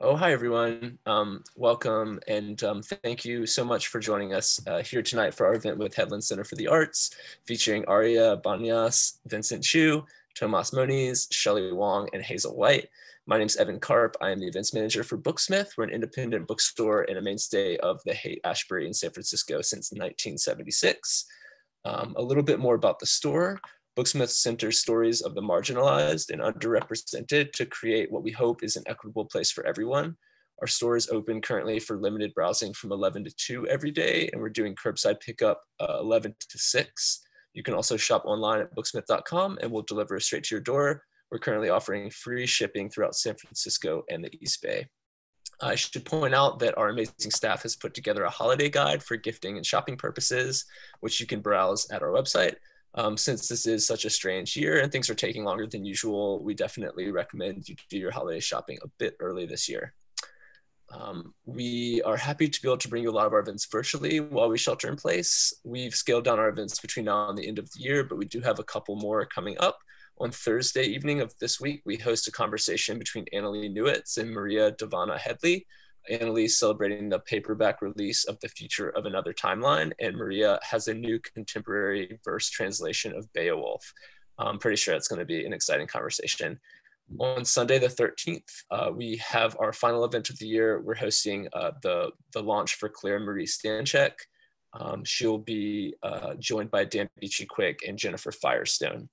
Oh, hi, everyone. Um, welcome, and um, thank you so much for joining us uh, here tonight for our event with Headland Center for the Arts, featuring Aria Banias, Vincent Chu, Tomas Moniz, Shelley Wong, and Hazel White. My name is Evan Karp. I am the events manager for Booksmith. We're an independent bookstore and a mainstay of the Haight-Ashbury in San Francisco since 1976. Um, a little bit more about the store. Booksmith centers stories of the marginalized and underrepresented to create what we hope is an equitable place for everyone. Our store is open currently for limited browsing from 11 to 2 every day, and we're doing curbside pickup uh, 11 to 6. You can also shop online at booksmith.com and we'll deliver straight to your door. We're currently offering free shipping throughout San Francisco and the East Bay. I should point out that our amazing staff has put together a holiday guide for gifting and shopping purposes, which you can browse at our website. Um, since this is such a strange year and things are taking longer than usual, we definitely recommend you do your holiday shopping a bit early this year. Um, we are happy to be able to bring you a lot of our events virtually while we shelter in place. We've scaled down our events between now and the end of the year, but we do have a couple more coming up. On Thursday evening of this week, we host a conversation between Annalee Newitz and Maria Dahvana Headley Annalee's celebrating the paperback release of The Future of Another Timeline, and Maria has a new contemporary verse translation of Beowulf. I'm pretty sure it's going to be an exciting conversation. On Sunday, the 13th, uh, we have our final event of the year. We're hosting uh, the, the launch for Claire Marie Stancek. Um, she'll be uh, joined by Dan Beachy Quick and Jennifer Firestone.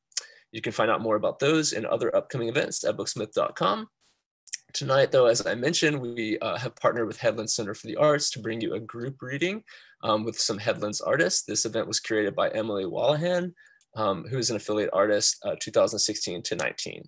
You can find out more about those and other upcoming events at booksmith.com. Tonight, though, as I mentioned, we uh, have partnered with Headland Center for the Arts to bring you a group reading um, with some Headlands artists. This event was curated by Emily Wolahan, um, who is an affiliate artist uh, 2016 to 19.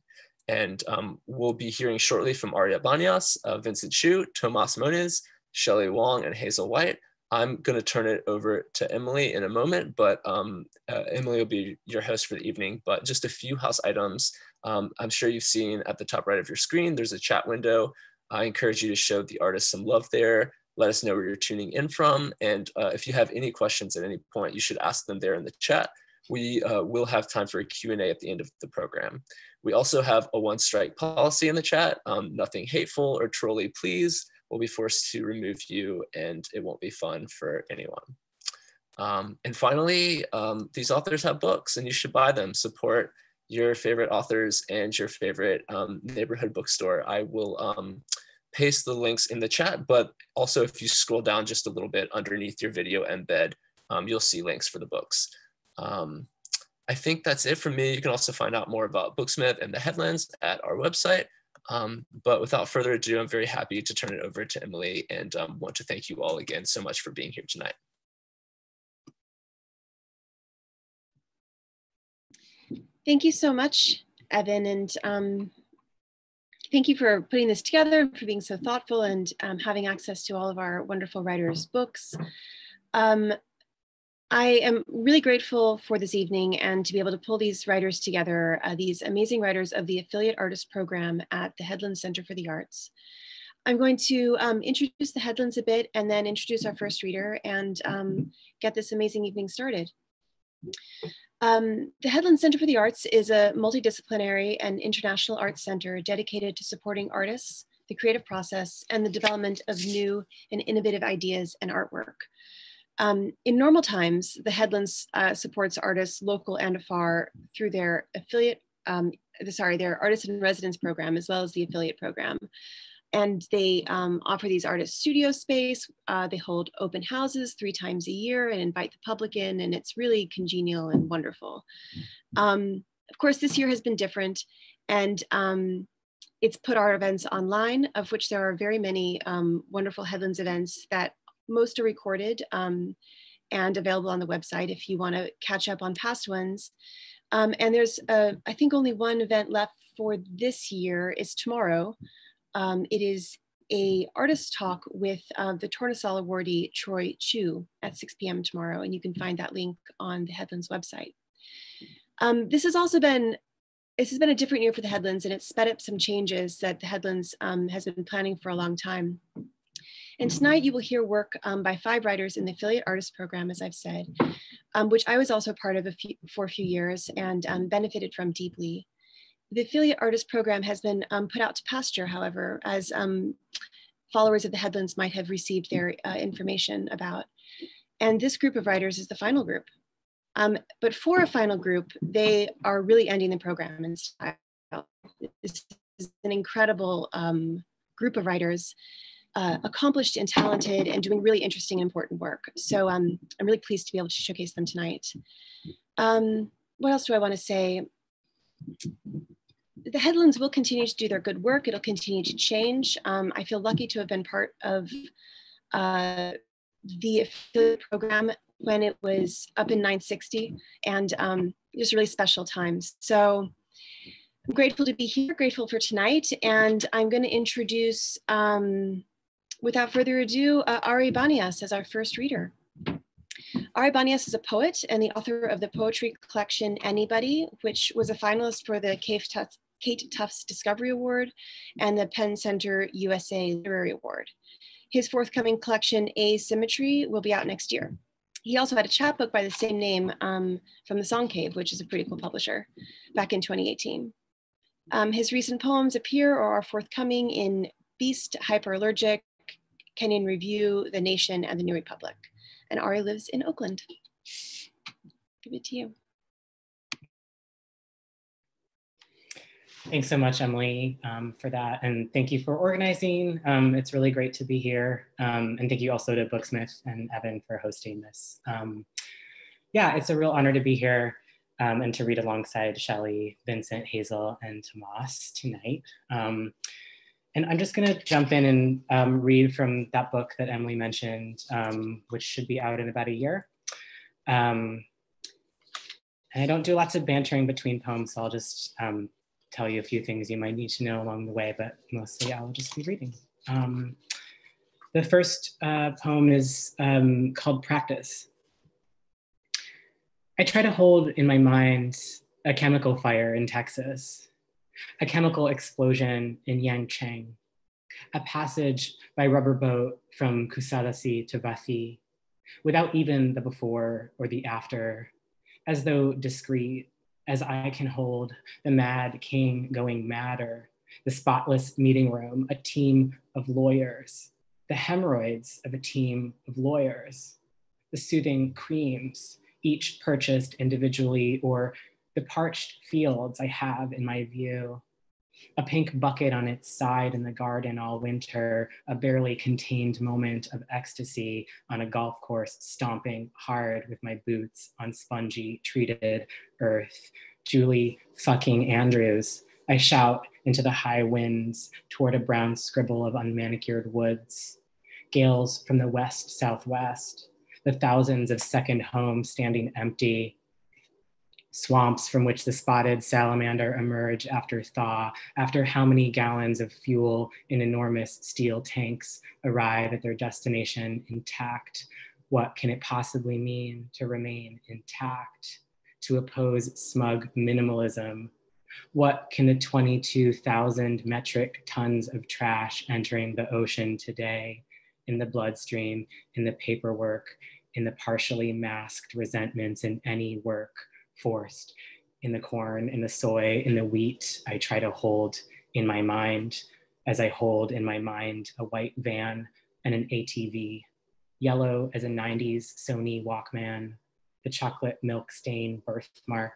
And um, we'll be hearing shortly from Aria Banias, uh, Vincent Chu, Tomas Moniz, Shelley Wong, and Hazel White. I'm going to turn it over to Emily in a moment, but um, uh, Emily will be your host for the evening. But just a few house items um, I'm sure you've seen at the top right of your screen, there's a chat window. I encourage you to show the artist some love there. Let us know where you're tuning in from. And uh, if you have any questions at any point, you should ask them there in the chat. We uh, will have time for a Q&A at the end of the program. We also have a one strike policy in the chat. Um, nothing hateful or trolly, please. We'll be forced to remove you and it won't be fun for anyone. Um, and finally, um, these authors have books and you should buy them. Support your favorite authors and your favorite um, neighborhood bookstore. I will um, paste the links in the chat, but also if you scroll down just a little bit underneath your video embed, um, you'll see links for the books. Um, I think that's it for me. You can also find out more about Booksmith and the Headlands at our website. Um, but without further ado, I'm very happy to turn it over to Emily and um, want to thank you all again so much for being here tonight. Thank you so much, Evan, and um, thank you for putting this together, for being so thoughtful and um, having access to all of our wonderful writers' books. Um, I am really grateful for this evening and to be able to pull these writers together, uh, these amazing writers of the Affiliate Artist Program at the Headland Center for the Arts. I'm going to um, introduce the Headlands a bit and then introduce our first reader and um, get this amazing evening started. Um, the Headland Center for the Arts is a multidisciplinary and international arts center dedicated to supporting artists, the creative process, and the development of new and innovative ideas and artwork. Um, in normal times, the Headlands uh, supports artists local and afar through their affiliate, um, sorry, their artist in residence program, as well as the affiliate program and they um, offer these artists studio space. Uh, they hold open houses three times a year and invite the public in, and it's really congenial and wonderful. Um, of course, this year has been different, and um, it's put our events online, of which there are very many um, wonderful Headlands events that most are recorded um, and available on the website if you want to catch up on past ones. Um, and there's, uh, I think, only one event left for this year. Is tomorrow. Um, it is a artist talk with uh, the Tournesol awardee Troy Chu at 6 p.m. tomorrow, and you can find that link on the Headlands website. Um, this has also been this has been a different year for the Headlands, and it's sped up some changes that the Headlands um, has been planning for a long time. And tonight you will hear work um, by five writers in the Affiliate Artist Program, as I've said, um, which I was also part of a few, for a few years and um, benefited from deeply. The affiliate artist program has been um, put out to pasture, however, as um, followers of the Headlands might have received their uh, information about. And this group of writers is the final group. Um, but for a final group, they are really ending the program in style. This is an incredible um, group of writers, uh, accomplished and talented and doing really interesting and important work. So um, I'm really pleased to be able to showcase them tonight. Um, what else do I wanna say? The Headlands will continue to do their good work. It'll continue to change. Um, I feel lucky to have been part of uh, the affiliate program when it was up in 960 and um, just really special times. So I'm grateful to be here, grateful for tonight. And I'm gonna introduce, um, without further ado, uh, Ari Banias as our first reader. Ari Banias is a poet and the author of the poetry collection Anybody, which was a finalist for the Kate Tufts, Discovery Award and the PEN Center USA Literary Award. His forthcoming collection, Asymmetry, will be out next year. He also had a chapbook by the same name um, from the Song Cave, which is a pretty cool publisher, back in 2018. Um, his recent poems appear or are forthcoming in Beast, Hyperallergic, Kenyon Review, The Nation, and The New Republic and Ari lives in Oakland. Give it to you. Thanks so much, Emily, um, for that. And thank you for organizing. Um, it's really great to be here. Um, and thank you also to Booksmith and Evan for hosting this. Um, yeah, it's a real honor to be here um, and to read alongside Shelley, Vincent, Hazel, and Tomas tonight. And I'm just going to jump in and um, read from that book that Emily mentioned, um, which should be out in about a year. Um, and I don't do lots of bantering between poems, so I'll just um, tell you a few things you might need to know along the way, but mostly I'll just be reading. Um, the first uh, poem is um, called Practice. I try to hold in my mind a chemical fire in Texas a chemical explosion in Yancheng, a passage by rubber boat from Kusadasi to Vathi, without even the before or the after, as though discreet as I can hold the mad king going madder, the spotless meeting room, a team of lawyers, the hemorrhoids of a team of lawyers, the soothing creams, each purchased individually or the parched fields I have in my view, a pink bucket on its side in the garden all winter, a barely contained moment of ecstasy on a golf course, stomping hard with my boots on spongy, treated earth. Julie fucking Andrews. I shout into the high winds toward a brown scribble of unmanicured woods. Gales from the west southwest, the thousands of second homes standing empty, swamps from which the spotted salamander emerge after thaw, after how many gallons of fuel in enormous steel tanks arrive at their destination intact. What can it possibly mean to remain intact, to oppose smug minimalism? What can the 22,000 metric tons of trash entering the ocean today in the bloodstream, in the paperwork, in the partially masked resentments in any work forced in the corn, in the soy, in the wheat, I try to hold in my mind as I hold in my mind a white van and an ATV, yellow as a 90s Sony Walkman, the chocolate milk stain birthmark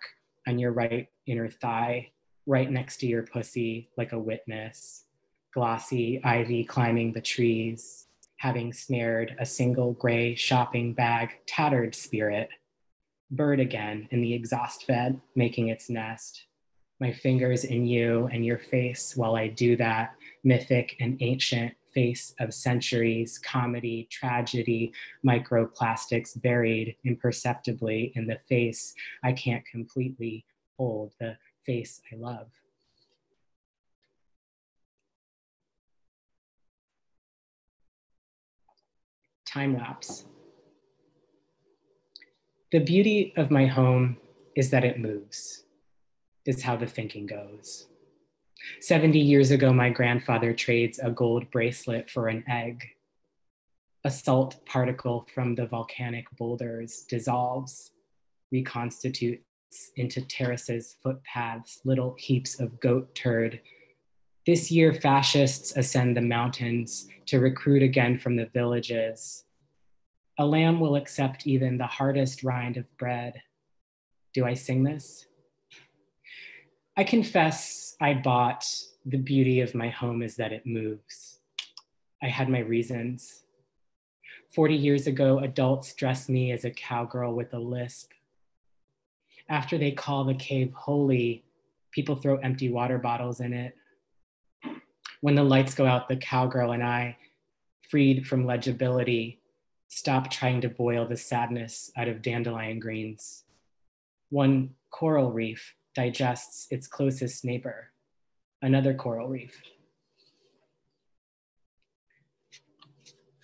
on your right inner thigh, right next to your pussy like a witness, glossy ivy climbing the trees, having snared a single gray shopping bag tattered spirit bird again in the exhaust vent, making its nest. My fingers in you and your face while I do that mythic and ancient face of centuries, comedy, tragedy, microplastics buried imperceptibly in the face I can't completely hold, the face I love. Time lapse. The beauty of my home is that it moves, is how the thinking goes. 70 years ago, my grandfather trades a gold bracelet for an egg. A salt particle from the volcanic boulders dissolves, reconstitutes into terraces, footpaths, little heaps of goat turd. This year, fascists ascend the mountains to recruit again from the villages. A lamb will accept even the hardest rind of bread. Do I sing this? I confess I bought the beauty of my home is that it moves. I had my reasons. 40 years ago, adults dressed me as a cowgirl with a lisp. After they call the cave holy, people throw empty water bottles in it. When the lights go out, the cowgirl and I, freed from legibility, stop trying to boil the sadness out of dandelion greens. One coral reef digests its closest neighbor, another coral reef.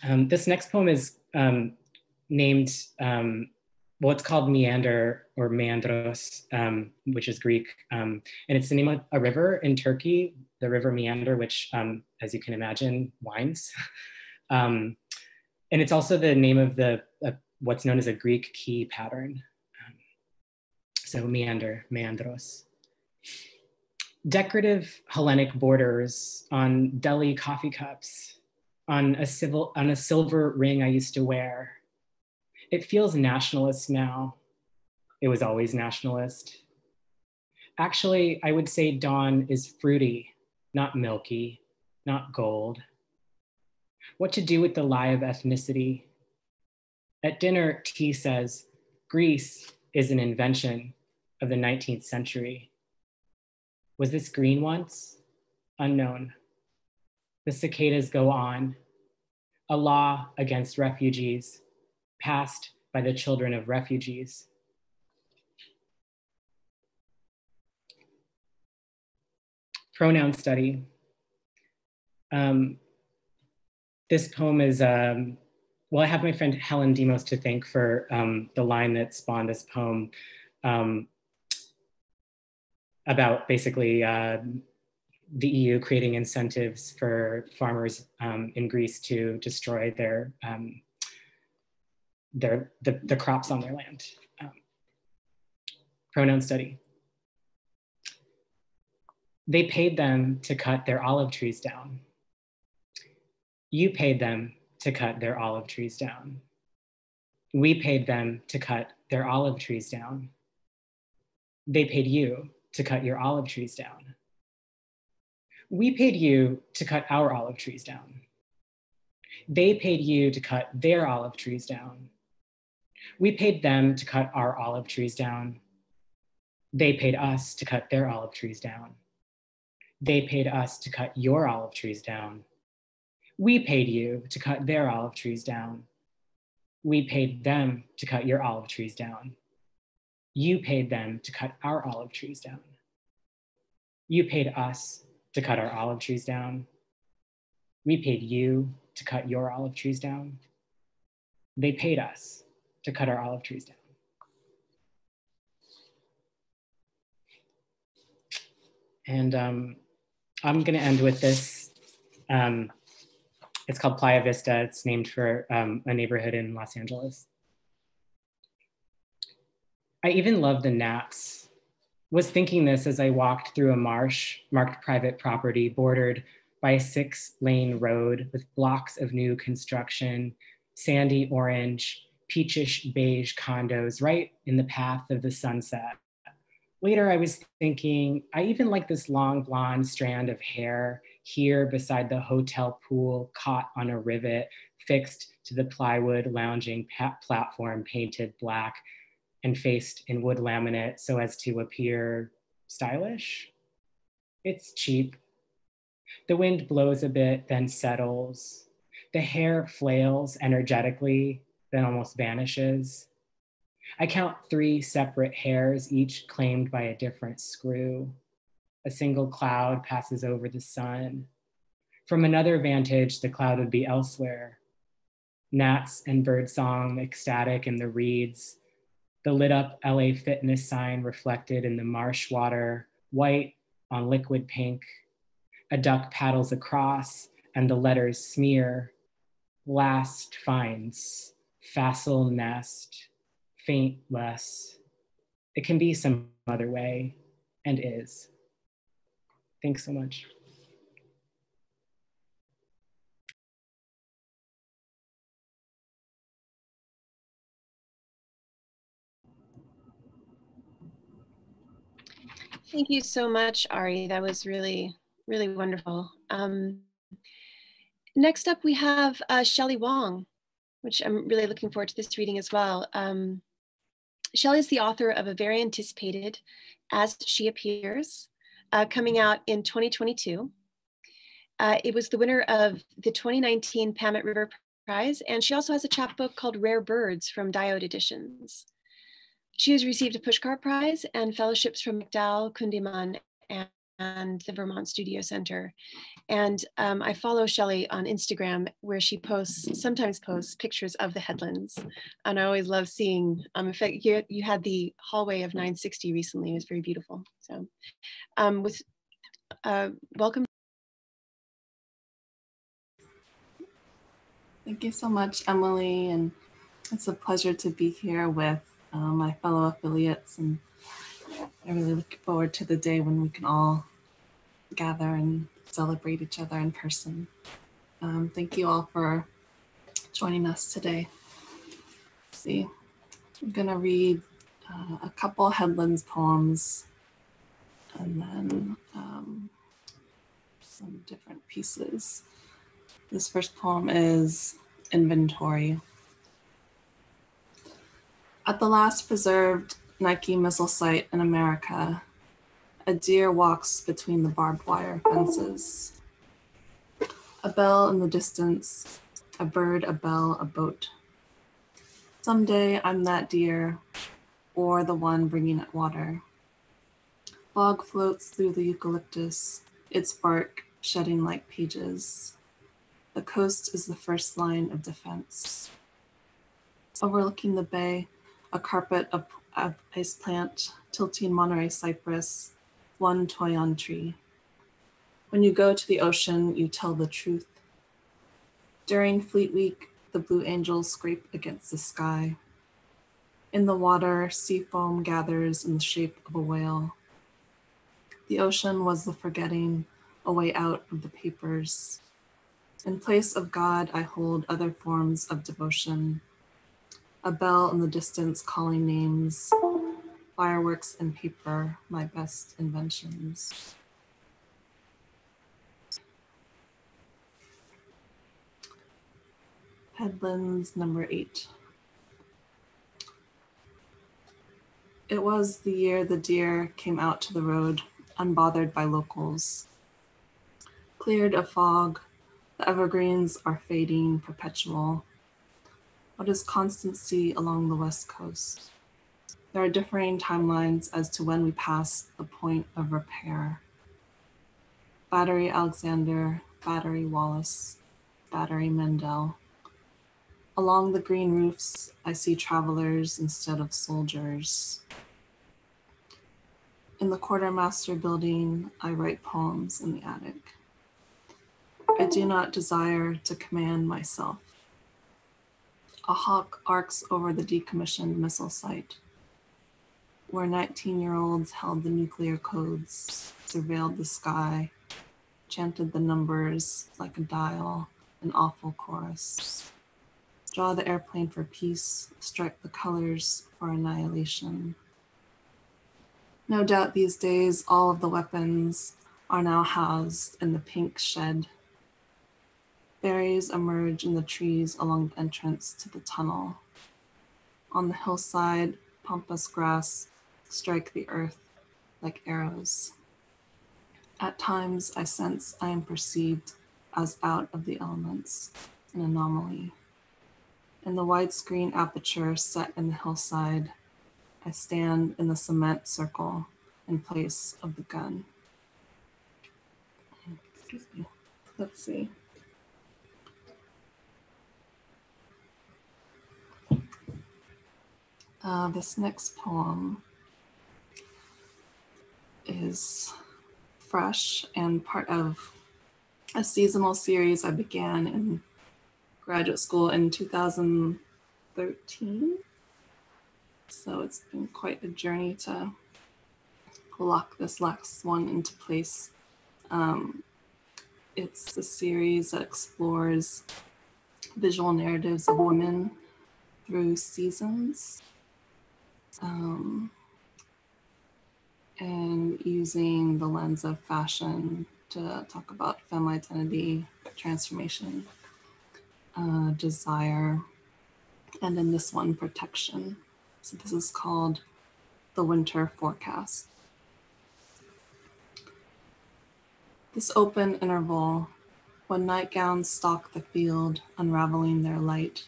Um, this next poem is um, named, um, well, it's called Meander or Meandros, um, which is Greek. Um, and it's the name of a river in Turkey, the river Meander, which, um, as you can imagine, winds. and it's also the name of the uh, what's known as a Greek key pattern. so Meander, Meandros decorative Hellenic borders on deli coffee cups, on a, civil, on a silver ring I used to wear. It feels nationalist now. It was always nationalist. Actually, I would say dawn is fruity, not milky, not gold. What to do with the lie of ethnicity? At dinner, T says, Greece is an invention of the 19th century. Was this green once? Unknown. The cicadas go on. A law against refugees, passed by the children of refugees. Pronoun study. Um, this poem is, um, well, I have my friend Helen Demos to thank for um, the line that spawned this poem um, about basically uh, the EU creating incentives for farmers um, in Greece to destroy their, um, their the, the, crops on their land. Um, pronoun study. They paid them to cut their olive trees down. You paid them to cut their olive trees down. We paid them to cut their olive trees down. They paid you to cut your olive trees down we paid you to cut our olive trees down. They paid you to cut their olive trees down. We paid them to cut our olive trees down. They paid us to cut their olive trees down. They paid us to cut your olive trees down. We paid you to cut their olive trees down. We paid them to cut your olive trees down. You paid them to cut our olive trees down. You paid us to cut our olive trees down. We paid you to cut your olive trees down. They paid us to cut our olive trees down. And um, I'm going to end with this. Um, it's called Playa Vista. It's named for um, a neighborhood in Los Angeles. I even love the gnats was thinking this as I walked through a marsh marked private property bordered by a six lane road with blocks of new construction, sandy orange, peachish beige condos right in the path of the sunset. Later, I was thinking, I even like this long blonde strand of hair here beside the hotel pool, caught on a rivet, fixed to the plywood lounging platform painted black and faced in wood laminate so as to appear stylish. It's cheap. The wind blows a bit, then settles. The hair flails energetically, then almost vanishes. I count three separate hairs, each claimed by a different screw. A single cloud passes over the sun. From another vantage, the cloud would be elsewhere. Gnats and birdsong ecstatic in the reeds, the lit up LA fitness sign reflected in the marsh water, white on liquid pink. A duck paddles across and the letters smear. Last finds, facile nest, faint less. It can be some other way and is. Thanks so much. Thank you so much, Ari. That was really, really wonderful. Um, next up, we have uh, Shelley Wong, which I'm really looking forward to this reading as well. Um, Shelley is the author of a very anticipated As She Appears, uh, coming out in 2022. Uh, it was the winner of the 2019 Pamet River Prize, and she also has a chapbook called Rare Birds from Diode Editions. She has received a Pushcart Prize and fellowships from MacDowell, Kundiman, and, the Vermont Studio Center. And um, I follow Shelley on Instagram where she posts, sometimes posts pictures of the headlands. And I always love seeing, um, in fact, you, you had the hallway of 960 recently, it was very beautiful. So um, with, uh, welcome. Thank you so much, Emily. And it's a pleasure to be here with uh, my fellow affiliates. And I really look forward to the day when we can all gather and celebrate each other in person. Um, thank you all for joining us today. Let's see, I'm going to read uh, a couple Headlands poems and then um, some different pieces. This first poem is Inventory. At the last preserved Nike missile site in America, a deer walks between the barbed wire fences. A bell in the distance, a bird, a bell, a boat. Someday I'm that deer, or the one bringing it water. Fog floats through the eucalyptus, its bark shedding like pages. The coast is the first line of defense. Overlooking the bay, a carpet of, of ice plant, tilting Monterey cypress, one toyon tree. When you go to the ocean, you tell the truth. During Fleet Week, the blue angels scrape against the sky. In the water, sea foam gathers in the shape of a whale. The ocean was the forgetting, a way out of the papers. In place of God, I hold other forms of devotion a bell in the distance calling names, fireworks and paper, my best inventions. Headlands number eight. It was the year the deer came out to the road, unbothered by locals. Cleared of fog, the evergreens are fading perpetual what is constancy along the West Coast? There are differing timelines as to when we pass the point of repair. Battery Alexander, Battery Wallace, Battery Mendell. Along the green roofs, I see travelers instead of soldiers. In the quartermaster building, I write poems in the attic. I do not desire to command myself. A hawk arcs over the decommissioned missile site, where 19 year olds held the nuclear codes, surveilled the sky, chanted the numbers like a dial, an awful chorus. Draw the airplane for peace, strike the colors for annihilation. No doubt these days, all of the weapons are now housed in the pink shed Berries emerge in the trees along the entrance to the tunnel. On the hillside, pampas grass strike the earth like arrows. At times, I sense I am perceived as out of the elements, an anomaly. In the widescreen aperture set in the hillside, I stand in the cement circle in place of the gun. Excuse me. Let's see. Uh, this next poem is fresh and part of a seasonal series I began in graduate school in 2013. So it's been quite a journey to lock this last one into place. Um, it's a series that explores visual narratives of women through seasons um, and using the lens of fashion to talk about family identity, transformation, uh, desire, and in this one, protection. So this is called the winter forecast. This open interval, when nightgowns stalk the field, unraveling their light.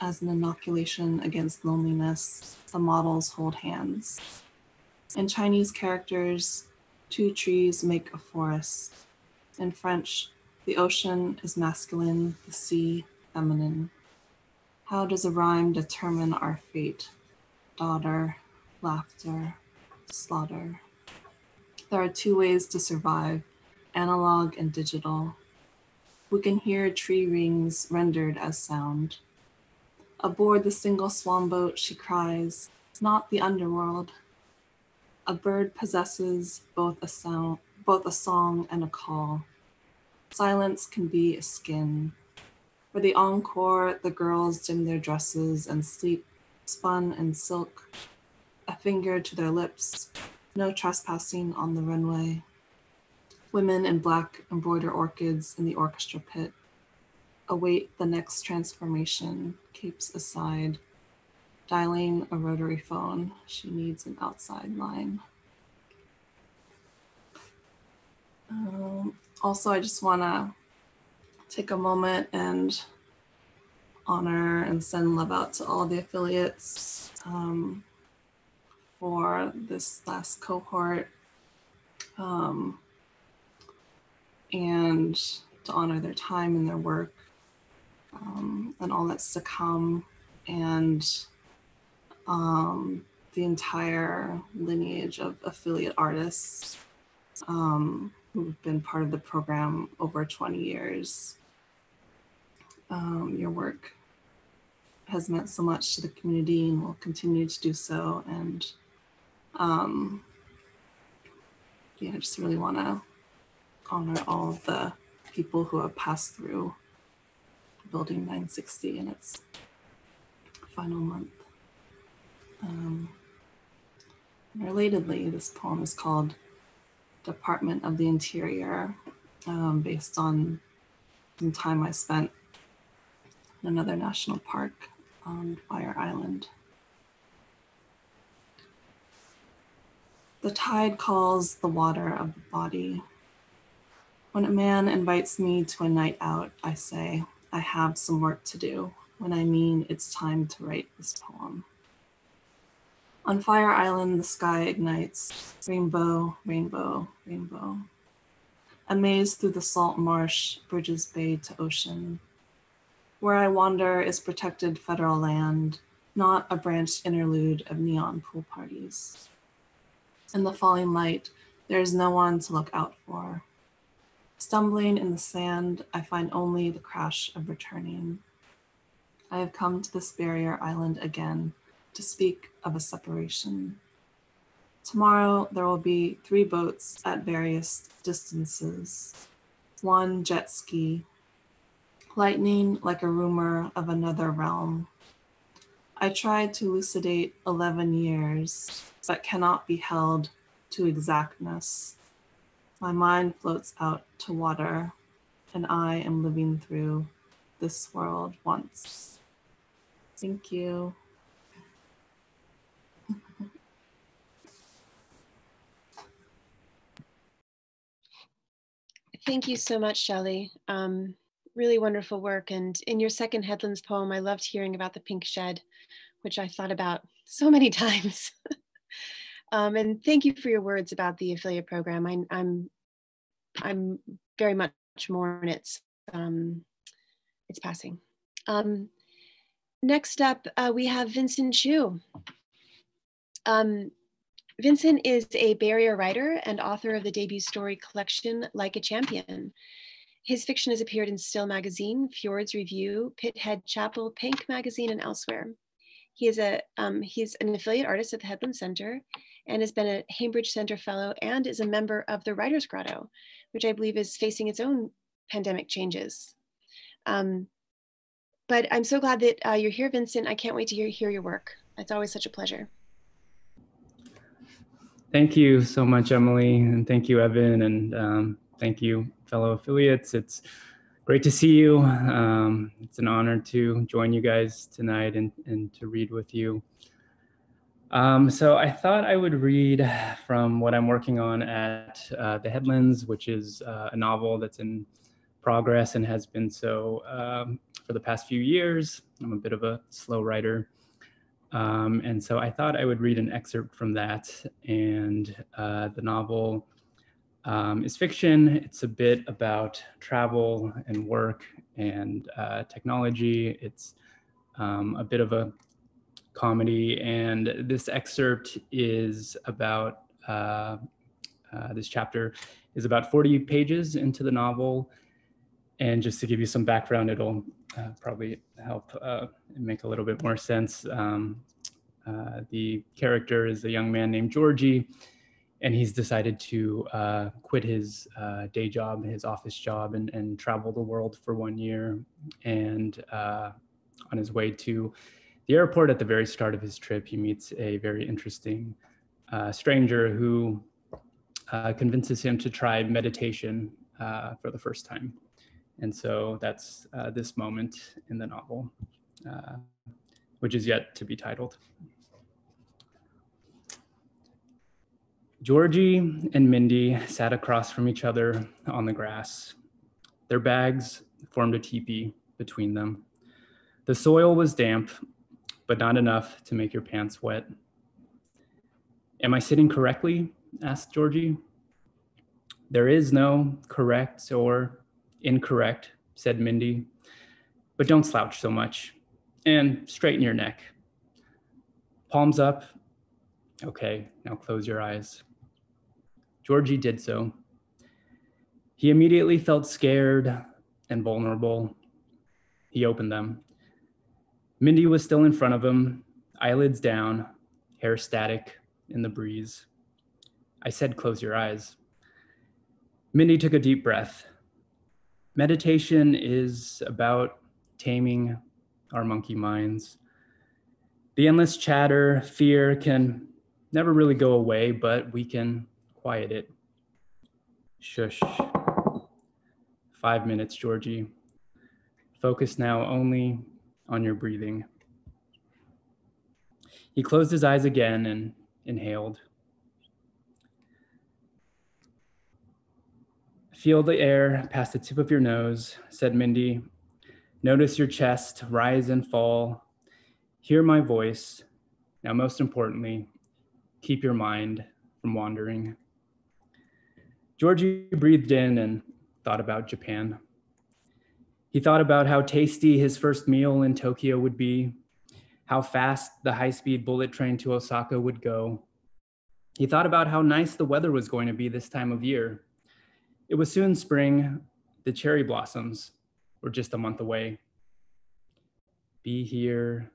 As an inoculation against loneliness, the models hold hands. In Chinese characters, two trees make a forest. In French, the ocean is masculine, the sea feminine. How does a rhyme determine our fate? Daughter, laughter, slaughter. There are two ways to survive analog and digital. We can hear tree rings rendered as sound. Aboard the single swan boat, she cries, It's not the underworld. A bird possesses both a sound, both a song and a call. Silence can be a skin, for the encore, the girls dim their dresses and sleep, spun in silk, a finger to their lips, no trespassing on the runway. Women in black embroider orchids in the orchestra pit. Await the next transformation, capes aside. Dialing a rotary phone, she needs an outside line. Um, also, I just want to take a moment and honor and send love out to all the affiliates um, for this last cohort um, and to honor their time and their work um, and all that's to come and um, the entire lineage of affiliate artists um, who've been part of the program over 20 years um, your work has meant so much to the community and will continue to do so. And um, yeah, I just really want to honor all the people who have passed through Building 960 in its final month. Um, relatedly, this poem is called Department of the Interior, um, based on some time I spent in another national park on Fire Island. The tide calls the water of the body. When a man invites me to a night out, I say, I have some work to do, when I mean it's time to write this poem. On Fire Island, the sky ignites rainbow, rainbow, rainbow. A maze through the salt marsh bridges bay to ocean. Where I wander is protected federal land, not a branched interlude of neon pool parties. In the falling light, there is no one to look out for. Stumbling in the sand, I find only the crash of returning. I have come to this barrier island again to speak of a separation. Tomorrow, there will be three boats at various distances one jet ski, lightning like a rumor of another realm. I tried to elucidate 11 years, but cannot be held to exactness. My mind floats out to water, and I am living through this world once. Thank you. Thank you so much, Shelley. Um, really wonderful work. And in your second Headlands poem, I loved hearing about the pink shed, which I thought about so many times. Um, and thank you for your words about the affiliate program. I, I'm, I'm very much more in its, um, its passing. Um, next up, uh, we have Vincent Chu. Um, Vincent is a Area writer and author of the debut story collection Like a Champion, his fiction has appeared in Still Magazine, Fjords Review, Pithead Chapel, Pink Magazine, and elsewhere. He is a um, he's an affiliate artist at the Headland Center and has been a Cambridge Center Fellow and is a member of the Writers Grotto, which I believe is facing its own pandemic changes. Um, but I'm so glad that uh, you're here, Vincent. I can't wait to hear, hear your work. It's always such a pleasure. Thank you so much, Emily, and thank you, Evan, and um, thank you, fellow affiliates. It's great to see you. Um, it's an honor to join you guys tonight and, and to read with you. Um, so I thought I would read from what I'm working on at uh, the Headlands, which is uh, a novel that's in progress and has been so um, for the past few years. I'm a bit of a slow writer. Um, and so I thought I would read an excerpt from that. And uh, the novel um, is fiction. It's a bit about travel and work and uh, technology. It's um, a bit of a comedy. And this excerpt is about, uh, uh this chapter is about 40 pages into the novel. And just to give you some background, it'll uh, probably help uh, make a little bit more sense. Um, uh, the character is a young man named Georgie, and he's decided to uh, quit his day job, his office job, and, and travel the world for one year. And on his way to the airport at the very start of his trip, he meets a very interesting stranger who convinces him to try meditation for the first time. And so that's uh, this moment in the novel, uh, which is yet to be titled. Georgie and Mindy sat across from each other on the grass. Their bags formed a teepee between them. The soil was damp, but not enough to make your pants wet. Am I sitting correctly? asked Georgie. There is no correct or Incorrect, said Mindy. But don't slouch so much. And straighten your neck. Palms up. Okay, now close your eyes. Georgie did so. He immediately felt scared and vulnerable. He opened them. Mindy was still in front of him, eyelids down, hair static in the breeze. I said, close your eyes. Mindy took a deep breath. Meditation is about taming our monkey minds. The endless chatter, fear can never really go away, but we can quiet it. Shush. Five minutes, Georgie. Focus now only on your breathing. He closed his eyes again and inhaled. Feel the air past the tip of your nose, said Mindy. Notice your chest rise and fall. Hear my voice. Now, most importantly, keep your mind from wandering. Georgie breathed in and thought about Japan. He thought about how tasty his first meal in Tokyo would be, how fast the high speed bullet train to Osaka would go. He thought about how nice the weather was going to be this time of year it was soon spring. The cherry blossoms were just a month away. Be here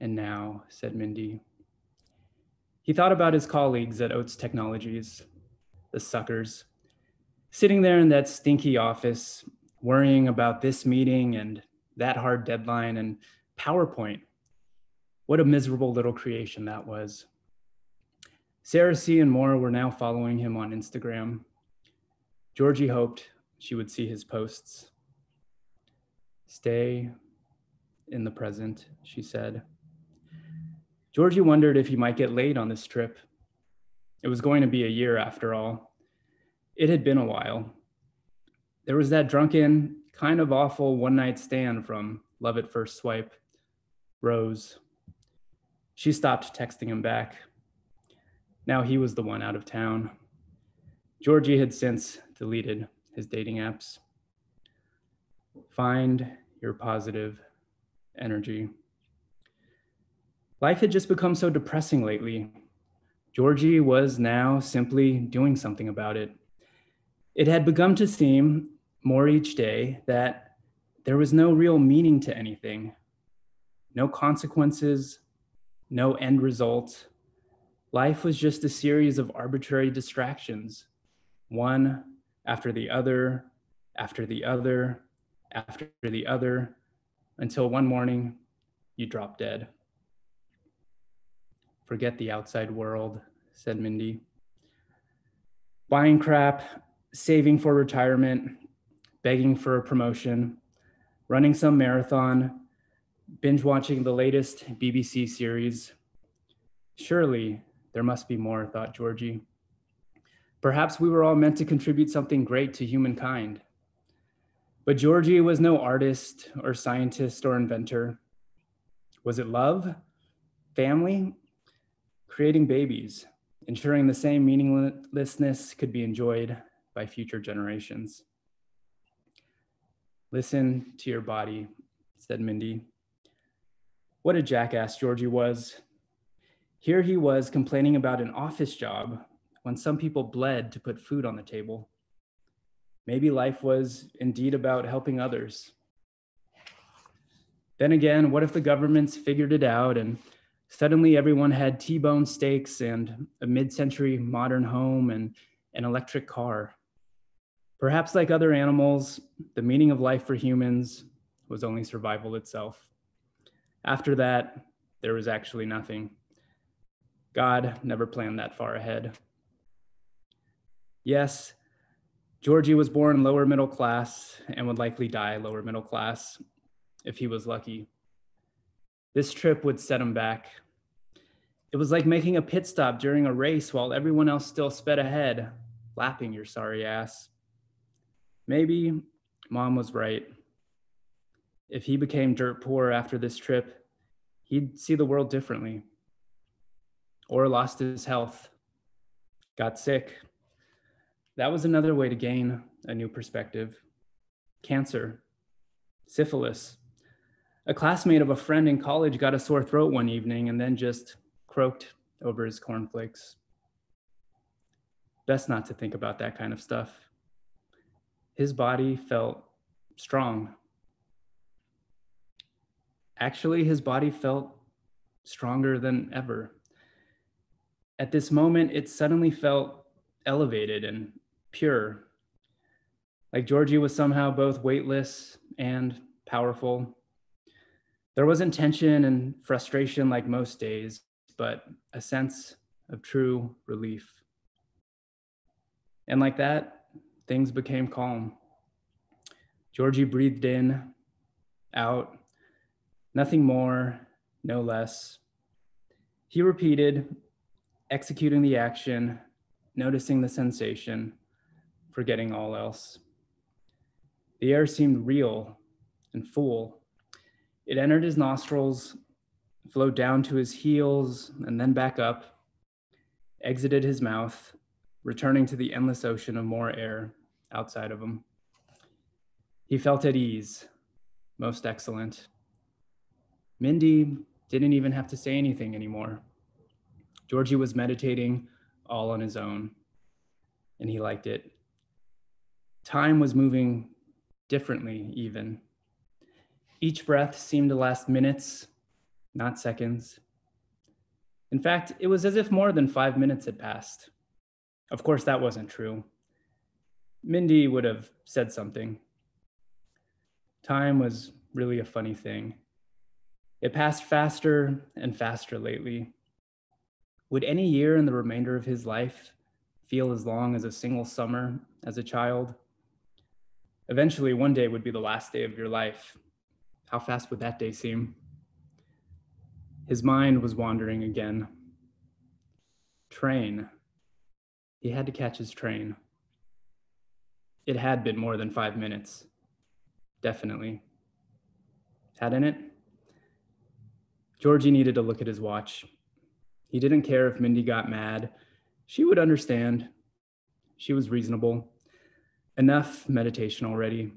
and now, said Mindy. He thought about his colleagues at Oates Technologies, the suckers, sitting there in that stinky office, worrying about this meeting and that hard deadline and PowerPoint. What a miserable little creation that was. Sarah C. and more were now following him on Instagram. Georgie hoped she would see his posts. Stay in the present, she said. Georgie wondered if he might get laid on this trip. It was going to be a year after all. It had been a while. There was that drunken, kind of awful one night stand from Love at First Swipe, Rose. She stopped texting him back. Now he was the one out of town. Georgie had since deleted his dating apps. Find your positive energy. Life had just become so depressing lately. Georgie was now simply doing something about it. It had begun to seem more each day that there was no real meaning to anything, no consequences, no end result. Life was just a series of arbitrary distractions, one after the other, after the other, after the other, until one morning you drop dead. Forget the outside world, said Mindy. Buying crap, saving for retirement, begging for a promotion, running some marathon, binge watching the latest BBC series. Surely there must be more, thought Georgie. Perhaps we were all meant to contribute something great to humankind. But Georgie was no artist or scientist or inventor. Was it love? Family? Creating babies, ensuring the same meaninglessness could be enjoyed by future generations. Listen to your body, said Mindy. What a jackass Georgie was. Here he was complaining about an office job when some people bled to put food on the table. Maybe life was indeed about helping others. Then again, what if the governments figured it out and suddenly everyone had T bone steaks and a mid century modern home and an electric car? Perhaps, like other animals, the meaning of life for humans was only survival itself. After that, there was actually nothing. God never planned that far ahead. Yes, Georgie was born lower middle class and would likely die lower middle class if he was lucky. This trip would set him back. It was like making a pit stop during a race while everyone else still sped ahead, lapping your sorry ass. Maybe mom was right. If he became dirt poor after this trip, he'd see the world differently. Or lost his health, got sick, that was another way to gain a new perspective. Cancer, syphilis. A classmate of a friend in college got a sore throat one evening and then just croaked over his cornflakes. Best not to think about that kind of stuff. His body felt strong. Actually, his body felt stronger than ever. At this moment, it suddenly felt elevated and pure. Like Georgie was somehow both weightless and powerful. There wasn't tension and frustration like most days, but a sense of true relief. And like that, things became calm. Georgie breathed in, out, nothing more, no less. He repeated, executing the action, noticing the sensation, forgetting all else. The air seemed real and full. It entered his nostrils, flowed down to his heels, and then back up, exited his mouth, returning to the endless ocean of more air outside of him. He felt at ease, most excellent. Mindy didn't even have to say anything anymore. Georgie was meditating all on his own, and he liked it. Time was moving differently, even. Each breath seemed to last minutes, not seconds. In fact, it was as if more than five minutes had passed. Of course, that wasn't true. Mindy would have said something. Time was really a funny thing. It passed faster and faster lately. Would any year in the remainder of his life feel as long as a single summer as a child? Eventually, one day would be the last day of your life. How fast would that day seem? His mind was wandering again. Train. He had to catch his train. It had been more than five minutes. Definitely. Hadn't it? Georgie needed to look at his watch. He didn't care if Mindy got mad. She would understand. She was reasonable. Enough meditation already.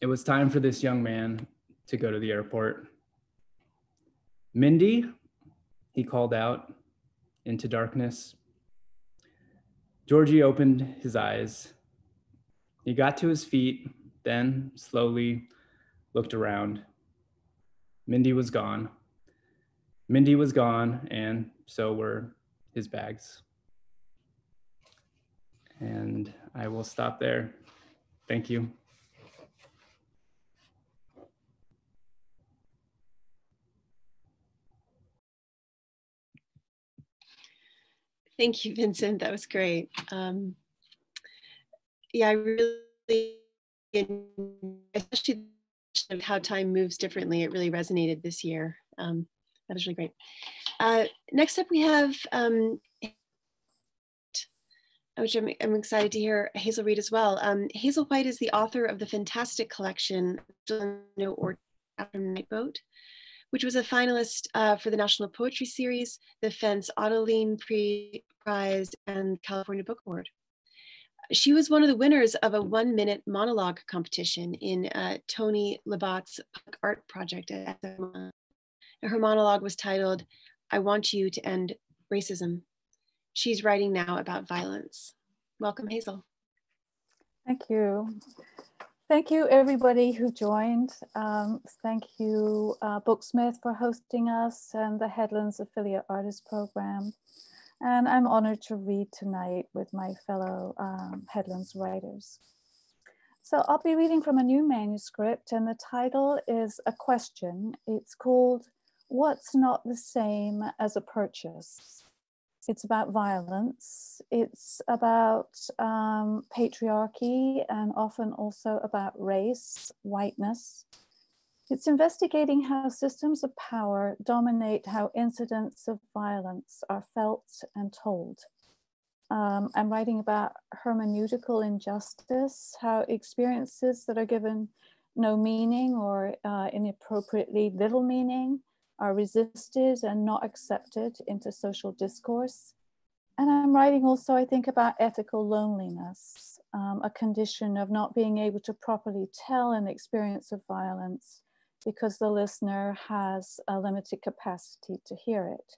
It was time for this young man to go to the airport. Mindy, he called out into darkness. Georgie opened his eyes. He got to his feet, then slowly looked around. Mindy was gone. Mindy was gone, and so were his bags. And I will stop there. Thank you. Thank you, Vincent. That was great. Um, yeah, I really, especially how time moves differently, it really resonated this year. Um, that was really great. Uh, next up, we have, um, which I'm, I'm, excited to hear Hazel read as well. Um, Hazel White is the author of the fantastic collection, After Night Boat, which was a finalist uh, for the National Poetry Series, the Fence Ottoline Prize, and California Book Award. She was one of the winners of a one minute monologue competition in uh, Tony Labat's art project at SMA. Her monologue was titled, I Want You to End Racism. She's writing now about violence. Welcome, Hazel. Thank you. Thank you, everybody who joined. Um, thank you, uh, Booksmith, for hosting us and the Headlands Affiliate Artist Program. And I'm honored to read tonight with my fellow um, Headlands writers. So I'll be reading from a new manuscript, and the title is a question. It's called What's Not the Same as a Purchase? It's about violence. It's about um, patriarchy and often also about race, whiteness. It's investigating how systems of power dominate how incidents of violence are felt and told. Um, I'm writing about hermeneutical injustice, how experiences that are given no meaning or uh, inappropriately little meaning are resisted and not accepted into social discourse. And I'm writing also, I think, about ethical loneliness, um, a condition of not being able to properly tell an experience of violence because the listener has a limited capacity to hear it.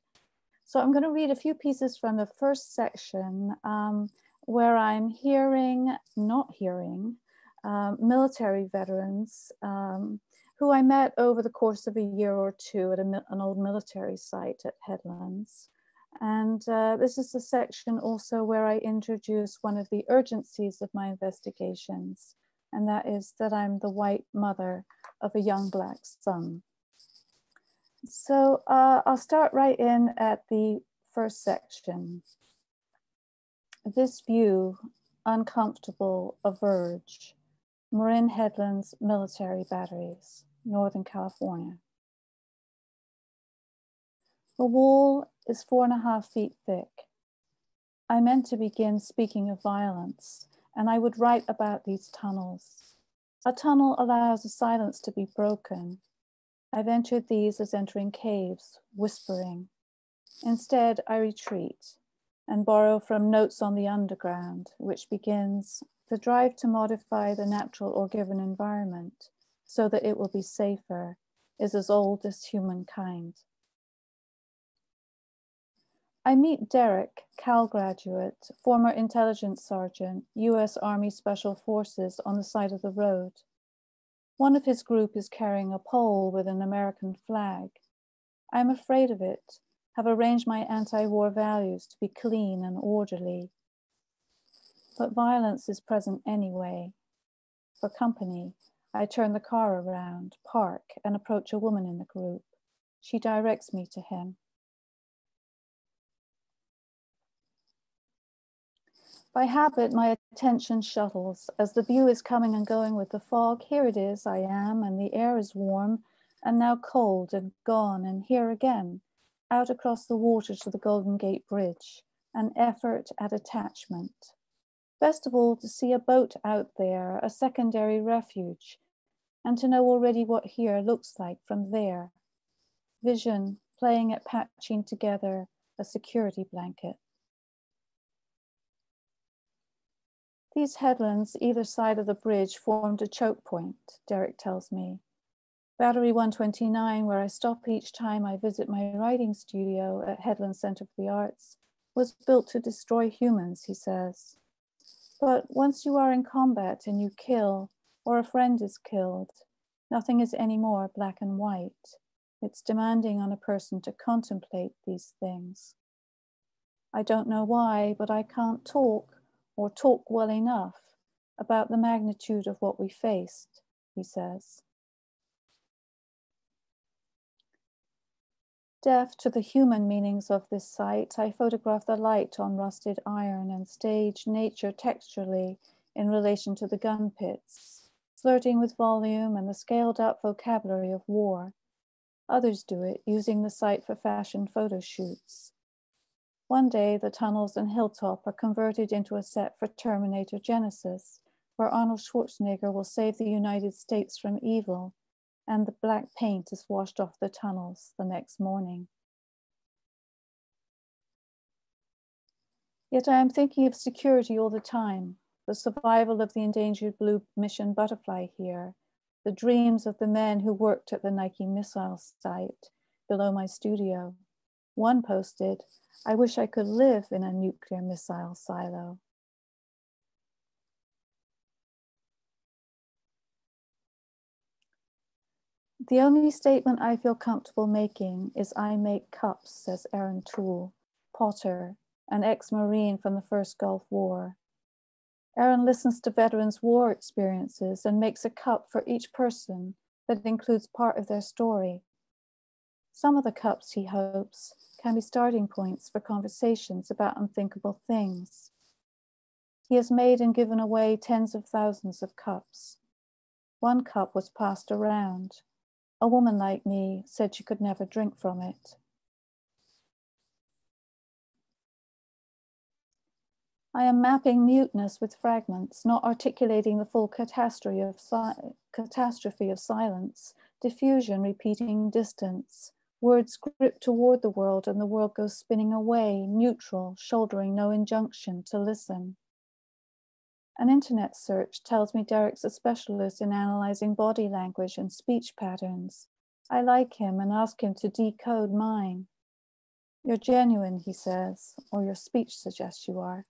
So I'm going to read a few pieces from the first section um, where I'm hearing, not hearing, um, military veterans um, who I met over the course of a year or two at a, an old military site at Headlands. And uh, this is the section also where I introduce one of the urgencies of my investigations, and that is that I'm the white mother of a young black son. So uh, I'll start right in at the first section. This view, uncomfortable, a verge, Marin Headlands military batteries. Northern California. The wall is four and a half feet thick. I meant to begin speaking of violence, and I would write about these tunnels. A tunnel allows a silence to be broken. I've entered these as entering caves, whispering. Instead, I retreat and borrow from Notes on the Underground, which begins the drive to modify the natural or given environment so that it will be safer is as old as humankind. I meet Derek, Cal graduate, former intelligence sergeant, US Army Special Forces on the side of the road. One of his group is carrying a pole with an American flag. I'm afraid of it, have arranged my anti-war values to be clean and orderly. But violence is present anyway. For company, I turn the car around, park, and approach a woman in the group. She directs me to him. By habit, my attention shuttles. As the view is coming and going with the fog, here it is, I am, and the air is warm, and now cold and gone, and here again, out across the water to the Golden Gate Bridge, an effort at attachment. Best of all, to see a boat out there, a secondary refuge, and to know already what here looks like from there. Vision, playing at patching together a security blanket. These headlands either side of the bridge formed a choke point, Derek tells me. Battery 129, where I stop each time I visit my writing studio at Headland Center for the Arts, was built to destroy humans, he says. But once you are in combat and you kill, or a friend is killed, nothing is any more black and white. It's demanding on a person to contemplate these things. I don't know why, but I can't talk or talk well enough about the magnitude of what we faced, he says. Deaf to the human meanings of this site, I photograph the light on rusted iron and stage nature texturally in relation to the gun pits, flirting with volume and the scaled up vocabulary of war. Others do it using the site for fashion photo shoots. One day, the tunnels and hilltop are converted into a set for Terminator Genisys, where Arnold Schwarzenegger will save the United States from evil and the black paint is washed off the tunnels the next morning. Yet I am thinking of security all the time, the survival of the endangered blue mission butterfly here, the dreams of the men who worked at the Nike missile site below my studio. One posted, I wish I could live in a nuclear missile silo. The only statement I feel comfortable making is I make cups, says Aaron Toole, potter, an ex-Marine from the first Gulf War. Aaron listens to veterans' war experiences and makes a cup for each person that includes part of their story. Some of the cups, he hopes, can be starting points for conversations about unthinkable things. He has made and given away tens of thousands of cups. One cup was passed around. A woman like me said she could never drink from it. I am mapping muteness with fragments, not articulating the full catastrophe of, si catastrophe of silence, diffusion repeating distance, words grip toward the world and the world goes spinning away, neutral, shouldering no injunction to listen. An internet search tells me Derek's a specialist in analyzing body language and speech patterns. I like him and ask him to decode mine. You're genuine, he says, or your speech suggests you are.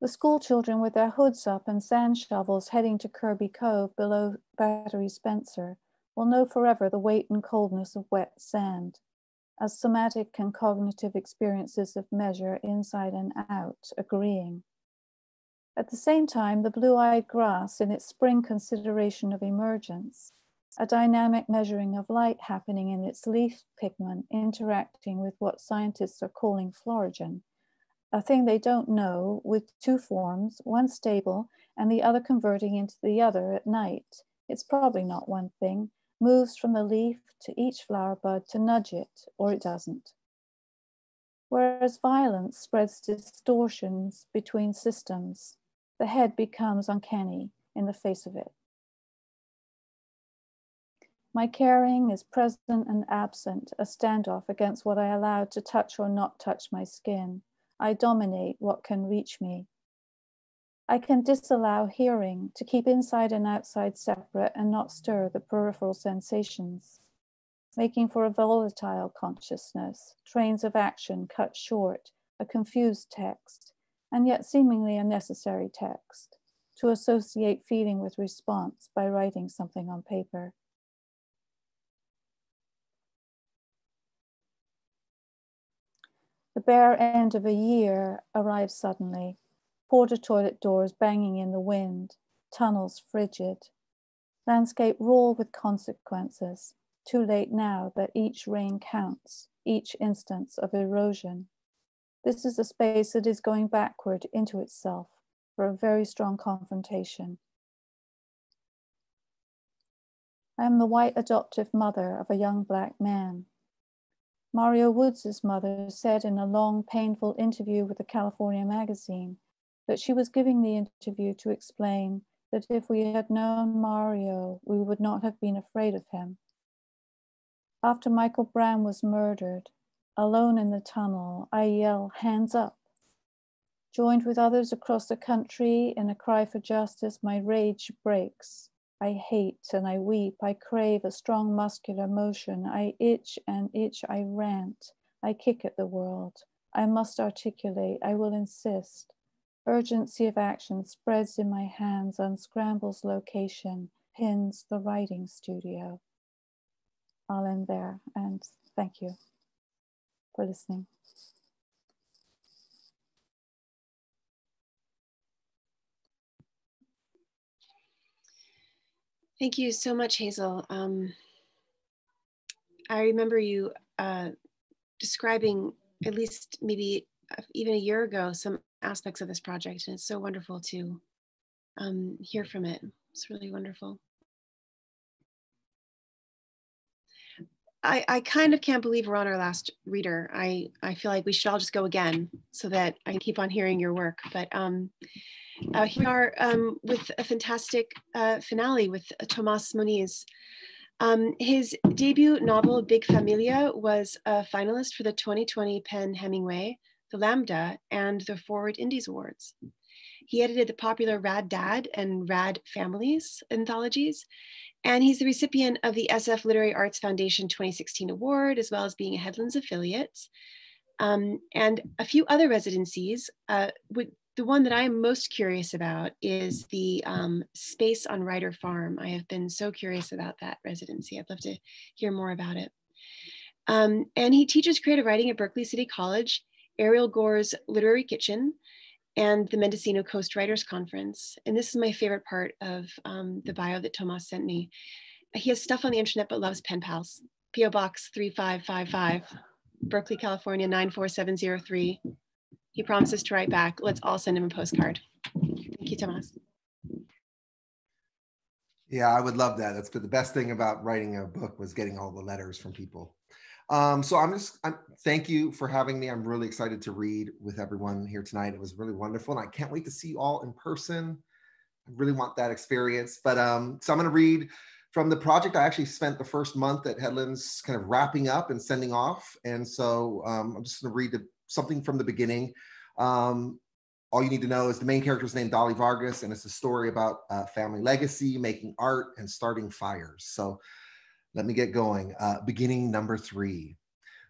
The school children with their hoods up and sand shovels heading to Kirby Cove below Battery Spencer will know forever the weight and coldness of wet sand as somatic and cognitive experiences of measure inside and out, agreeing. At the same time, the blue eyed grass, in its spring consideration of emergence, a dynamic measuring of light happening in its leaf pigment interacting with what scientists are calling florigen, a thing they don't know, with two forms, one stable and the other converting into the other at night. It's probably not one thing, moves from the leaf to each flower bud to nudge it, or it doesn't. Whereas violence spreads distortions between systems, the head becomes uncanny in the face of it. My caring is present and absent, a standoff against what I allow to touch or not touch my skin. I dominate what can reach me. I can disallow hearing to keep inside and outside separate and not stir the peripheral sensations, making for a volatile consciousness, trains of action cut short, a confused text, and yet seemingly a necessary text, to associate feeling with response by writing something on paper. The bare end of a year arrives suddenly, porta toilet doors banging in the wind, tunnels frigid. Landscape raw with consequences, too late now that each rain counts, each instance of erosion. This is a space that is going backward into itself for a very strong confrontation. I am the white adoptive mother of a young black man. Mario Woods' mother said in a long, painful interview with a California magazine that she was giving the interview to explain that if we had known Mario, we would not have been afraid of him. After Michael Brown was murdered, alone in the tunnel, I yell, hands up. Joined with others across the country in a cry for justice, my rage breaks. I hate and I weep. I crave a strong muscular motion. I itch and itch. I rant. I kick at the world. I must articulate. I will insist. Urgency of action spreads in my hands, unscrambles location, pins the writing studio. I'll end there and thank you for listening. Thank you so much, Hazel. Um, I remember you uh, describing, at least maybe even a year ago, some aspects of this project, and it's so wonderful to um, hear from it. It's really wonderful. I, I kind of can't believe we're on our last reader. I, I feel like we should all just go again so that I keep on hearing your work. But um, uh, here are um, with a fantastic uh, finale with uh, Tomas Moniz. Um, his debut novel, Big Familia, was a finalist for the 2020 PEN Hemingway, the Lambda, and the Foreword Indies Awards. He edited the popular Rad Dad and Rad Families anthologies, and he's the recipient of the SF Literary Arts Foundation 2016 award, as well as being a Headlands affiliate. Um, and a few other residencies. Uh, would, the one that I'm most curious about is the um, space on Ryder Farm. I have been so curious about that residency. I'd love to hear more about it. Um, and he teaches creative writing at Berkeley City College, Ariel Gore's Literary Kitchen, and the Mendocino Coast Writers Conference. And this is my favorite part of um, the bio that Tomas sent me. He has stuff on the internet but loves pen pals. PO Box 3555, Berkeley, California 94703. He promises to write back. Let's all send him a postcard. Thank you, Tomas. Yeah, I would love that. That's the best thing about writing a book was getting all the letters from people. Um, so I'm just I'm, thank you for having me. I'm really excited to read with everyone here tonight. It was really wonderful, and I can't wait to see you all in person. I really want that experience. But um, so I'm going to read from the project. I actually spent the first month at Headlands kind of wrapping up and sending off, and so um, I'm just going to read the, something from the beginning. Um, all you need to know is the main character is named Dolly Vargas, and it's a story about uh, family legacy, making art, and starting fires. So let me get going. Uh, beginning number three.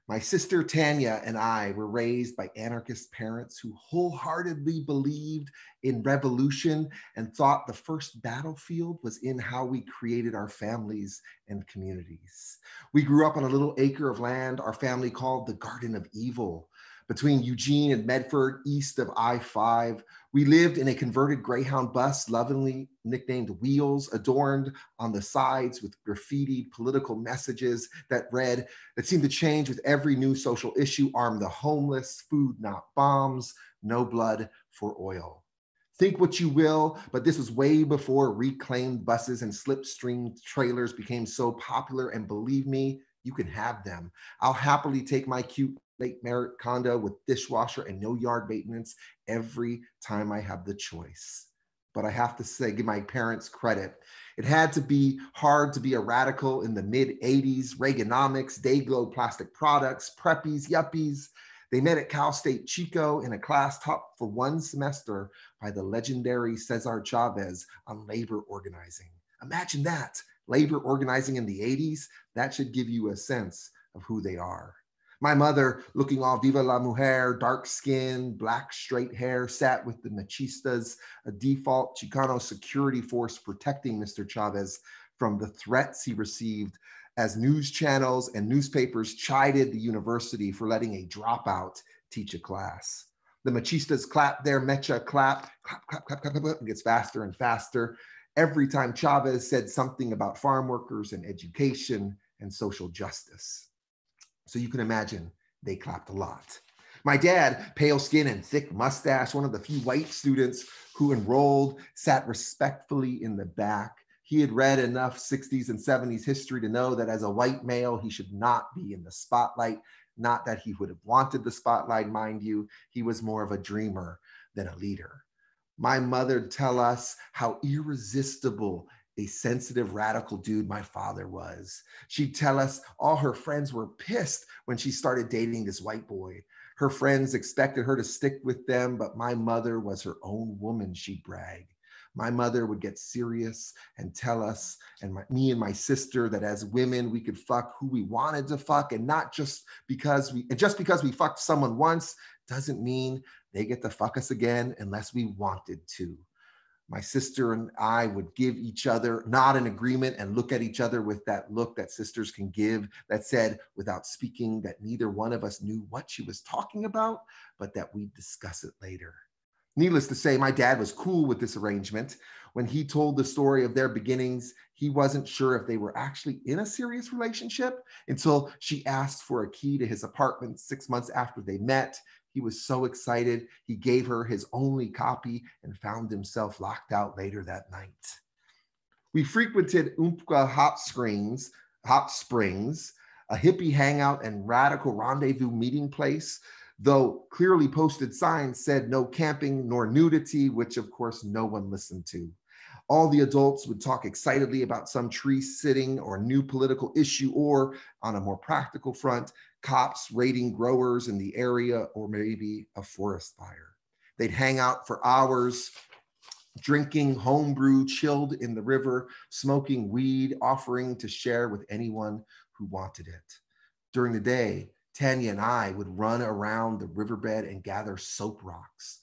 My sister Tanya and I were raised by anarchist parents who wholeheartedly believed in revolution and thought the first battlefield was in how we created our families and communities. We grew up on a little acre of land our family called the Garden of Evil, between Eugene and Medford, east of I 5. We lived in a converted Greyhound bus, lovingly nicknamed Wheels, adorned on the sides with graffitied political messages that read, that seemed to change with every new social issue arm the homeless, food not bombs, no blood for oil. Think what you will, but this was way before reclaimed buses and slipstream trailers became so popular. And believe me, you can have them. I'll happily take my cute Lake Merritt condo with dishwasher and no yard maintenance every time I have the choice. But I have to say, give my parents credit. It had to be hard to be a radical in the mid 80s, Reaganomics, Day-Glo plastic products, preppies, yuppies. They met at Cal State Chico in a class taught for one semester by the legendary Cesar Chavez on labor organizing. Imagine that labor organizing in the 80s. That should give you a sense of who they are. My mother, looking all viva la mujer, dark skin, black straight hair, sat with the machistas, a default Chicano security force protecting Mr. Chavez from the threats he received as news channels and newspapers chided the university for letting a dropout teach a class. The machistas clap their mecha clap, clap, clap, clap, clap, clap, and gets faster and faster every time Chavez said something about farm workers and education and social justice. So you can imagine they clapped a lot. My dad, pale skin and thick mustache, one of the few white students who enrolled, sat respectfully in the back. He had read enough 60s and 70s history to know that as a white male, he should not be in the spotlight. Not that he would have wanted the spotlight, mind you. He was more of a dreamer than a leader. My mother tell us how irresistible a sensitive, radical dude my father was. She'd tell us all her friends were pissed when she started dating this white boy. Her friends expected her to stick with them, but my mother was her own woman, she'd brag. My mother would get serious and tell us, and my, me and my sister, that as women, we could fuck who we wanted to fuck, and not just because we, and just because we fucked someone once doesn't mean they get to fuck us again unless we wanted to. my sister and I would give each other, nod in agreement, and look at each other with that look that sisters can give that said, without speaking, that neither one of us knew what she was talking about, but that we'd discuss it later. Needless to say, my dad was cool with this arrangement. When he told the story of their beginnings, he wasn't sure if they were actually in a serious relationship until she asked for a key to his apartment six months after they met. He was so excited, he gave her his only copy and found himself locked out later that night. We frequented Umpqua Hot Springs, Hot Springs, a hippie hangout and radical rendezvous meeting place, though clearly posted signs said no camping nor nudity, which of course no one listened to. All the adults would talk excitedly about some tree sitting or new political issue, or on a more practical front, cops raiding growers in the area, or maybe a forest fire. They'd hang out for hours, drinking homebrew chilled in the river, smoking weed, offering to share with anyone who wanted it. During the day, Tanya and I would run around the riverbed and gather soap rocks.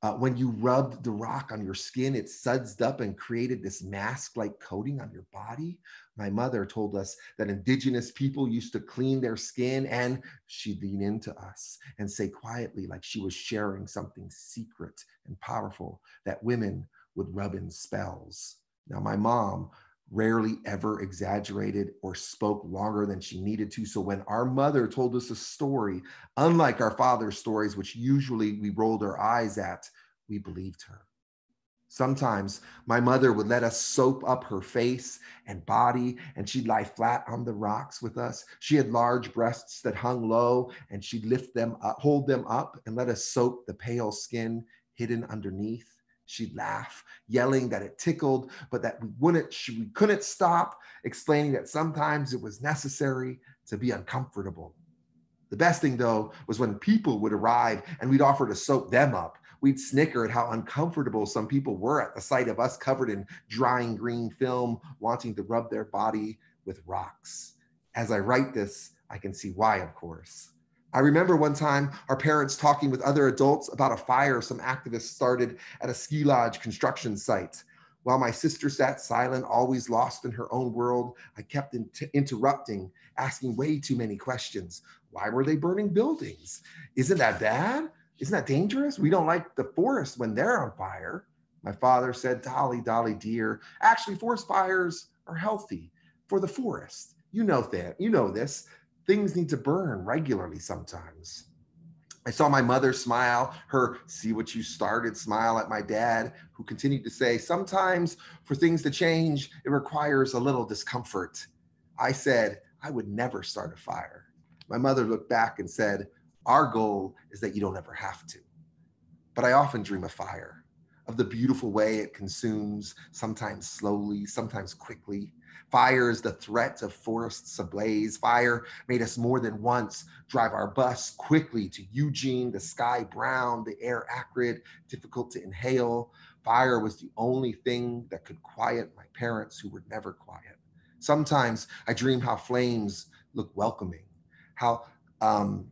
Uh, when you rubbed the rock on your skin, it sudsed up and created this mask like coating on your body. My mother told us that indigenous people used to clean their skin, and she'd lean into us and say quietly, like she was sharing something secret and powerful, that women would rub in spells. Now, my mom rarely ever exaggerated or spoke longer than she needed to. So when our mother told us a story, unlike our father's stories, which usually we rolled our eyes at, we believed her. Sometimes my mother would let us soap up her face and body, and she'd lie flat on the rocks with us. She had large breasts that hung low, and she'd lift them up, hold them up, and let us soap the pale skin hidden underneath. She'd laugh, yelling that it tickled, but that we wouldn't, she, we couldn't stop, explaining that sometimes it was necessary to be uncomfortable. The best thing, though, was when people would arrive and we'd offer to soak them up. We'd snicker at how uncomfortable some people were at the sight of us covered in drying green film, wanting to rub their body with rocks. As I write this, I can see why, of course. I remember one time our parents talking with other adults about a fire some activists started at a ski lodge construction site. While my sister sat silent, always lost in her own world, I kept interrupting, asking way too many questions. Why were they burning buildings? Isn't that bad? Isn't that dangerous? We don't like the forest when they're on fire. My father said, Dolly, Dolly, dear, actually, forest fires are healthy for the forest. You know that. You know this things need to burn regularly sometimes. I saw my mother smile, her see what you started smile at my dad, who continued to say, Sometimes for things to change, it requires a little discomfort. I said, I would never start a fire. My mother looked back and said, Our goal is that you don't ever have to. But I often dream of fire, of the beautiful way it consumes, sometimes slowly, sometimes quickly, Fire is the threat of forests ablaze. Fire made us more than once drive our bus quickly to Eugene, the sky brown, the air acrid, difficult to inhale. Fire was the only thing that could quiet my parents who were never quiet. Sometimes I dream how flames look welcoming, how um,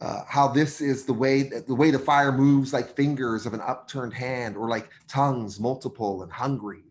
uh, how this is the way that the way the fire moves like fingers of an upturned hand or like tongues multiple and hungry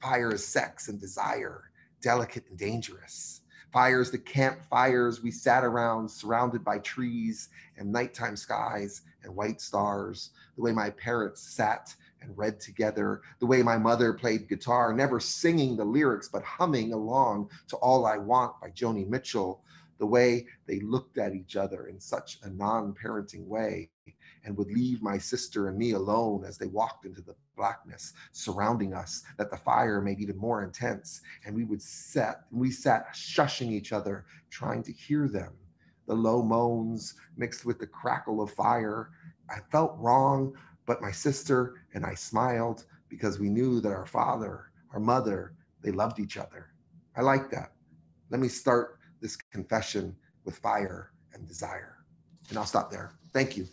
Fire is sex and desire, delicate and dangerous. Fires the campfires we sat around, surrounded by trees and nighttime skies and white stars. The way my parents sat and read together. The way my mother played guitar, never singing the lyrics, but humming along to All I Want by Joni Mitchell. The way they looked at each other in such a non parenting way and would leave my sister and me alone as they walked into the blackness surrounding us that the fire made even more intense. And we would sit we sat shushing each other trying to hear them. The low moans mixed with the crackle of fire i felt wrong but my sister and i smiled because we knew that our father our mother they loved each other. I like that. Let me start this confession with fire and desire. And i'll stop there. Thank you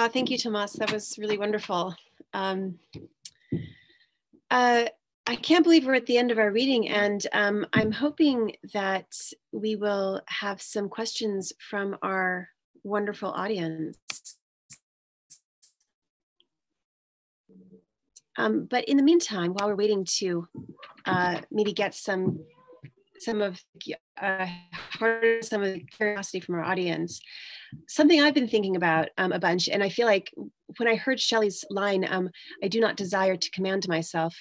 Wow, thank you, Tomas. That was really wonderful. Um, uh, I can't believe we're at the end of our reading, and um, I'm hoping that we will have some questions from our wonderful audience. Um, but in the meantime, while we're waiting to uh, maybe get some some of uh, some of the curiosity from our audience, something I've been thinking about um, a bunch, and I feel like when I heard Shelley's line, um, "I do not desire to command myself,"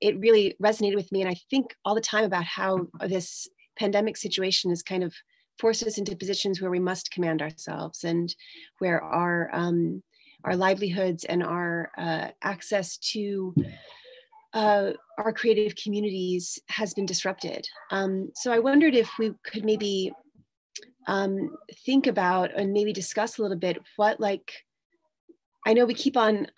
it really resonated with me, and I think all the time about how this pandemic situation has kind of forced us into positions where we must command ourselves, and where our um, our livelihoods and our uh, access to uh, our creative communities has been disrupted. Um, so I wondered if we could maybe um, think about and maybe discuss a little bit what like, I know we keep on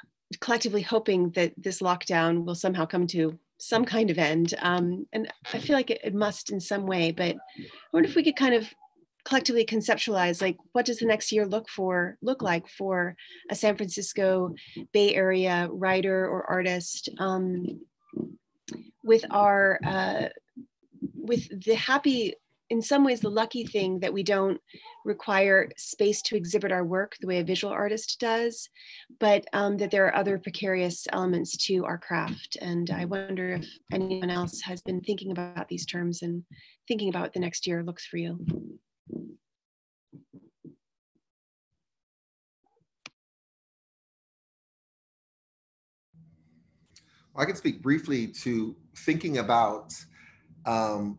collectively hoping that this lockdown will somehow come to some kind of end. Um, and I feel like it, it must in some way, but I wonder if we could kind of collectively conceptualize like what does the next year look for look like for a san francisco bay area writer or artist um, with our uh, with the happy in some ways the lucky thing that we don't require space to exhibit our work the way a visual artist does but um, that there are other precarious elements to our craft. And i wonder if anyone else has been thinking about these terms and thinking about what the next year looks for you I can speak briefly to thinking about, um,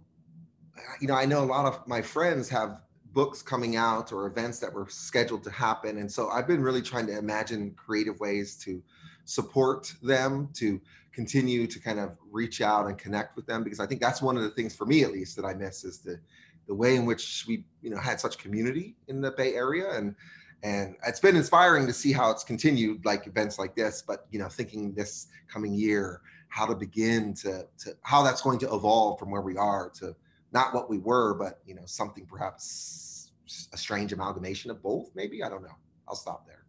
you know, I know a lot of my friends have books coming out or events that were scheduled to happen. And so I've been really trying to imagine creative ways to support them, to continue to kind of reach out and connect with them, because I think that's one of the things for me, at least, that I miss is the the way in which we, you know, had such community in the Bay Area. And and it's been inspiring to see how it's continued like events like this but you know thinking this coming year how to begin to to how that's going to evolve from where we are to not what we were but you know something perhaps a strange amalgamation of both maybe? I don't know. I'll stop there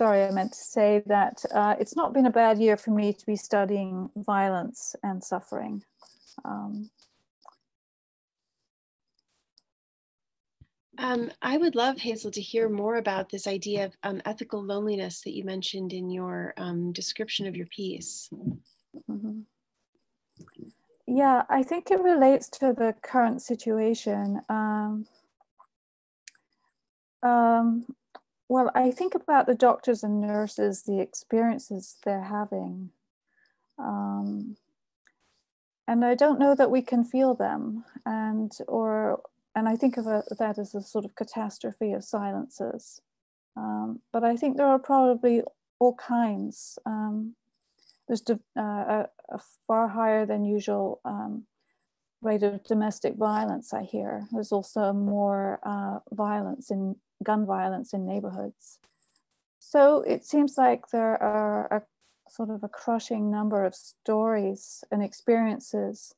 sorry, I meant to say that uh, it's not been a bad year for me to be studying violence and suffering. Um, um, I would love, Hazel, to hear more about this idea of um, ethical loneliness that you mentioned in your um, description of your piece. Mm -hmm. Yeah, I think it relates to the current situation. Um, um, well, I think about the doctors and nurses, the experiences they're having. Um, and I don't know that we can feel them. And, or, and I think of a, that as a sort of catastrophe of silences. Um, but I think there are probably all kinds. Um, there's uh, a, a, far higher than usual um, rate of domestic violence, I hear. There's also more uh, violence in gun violence in neighborhoods. So it seems like there are a sort of a crushing number of stories and experiences